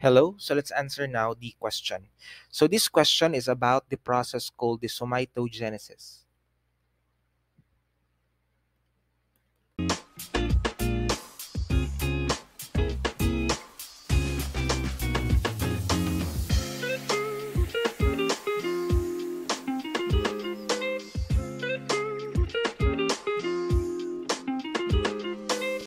Hello, so let's answer now the question. So this question is about the process called the somatogenesis.